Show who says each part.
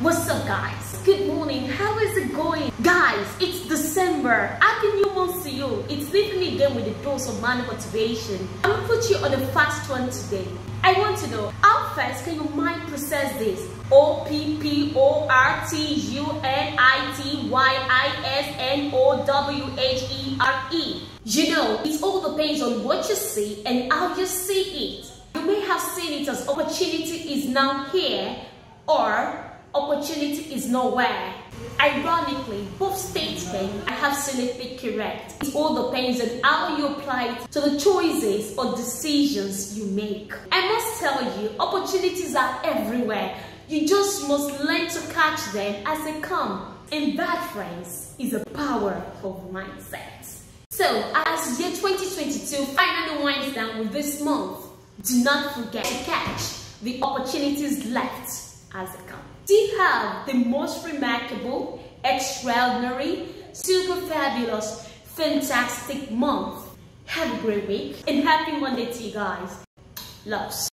Speaker 1: What's up guys? Good morning. How is it going? Guys, it's December. Happy New Month to see you. It's Nifemi again with a dose of man motivation. I'm gonna put you on a fast one today. I want to know, how fast can your mind process this? O-P-P-O-R-T-U-N-I-T-Y-I-S-N-O-W-H-E-R-E. You know, it all depends on what you see and how you see it. You may have seen it as opportunity is now here or opportunity is nowhere. Ironically, both statements I have selected correct. It all depends on how you apply it to the choices or decisions you make. I must tell you, opportunities are everywhere. You just must learn to catch them as they come. And that, friends, is a power of mindset. So, as year 2022 finally winds down with this month, do not forget to catch the opportunities left as they come. Do have the most remarkable, extraordinary, super fabulous, fantastic month. Have a great week and happy Monday to you guys. Loves.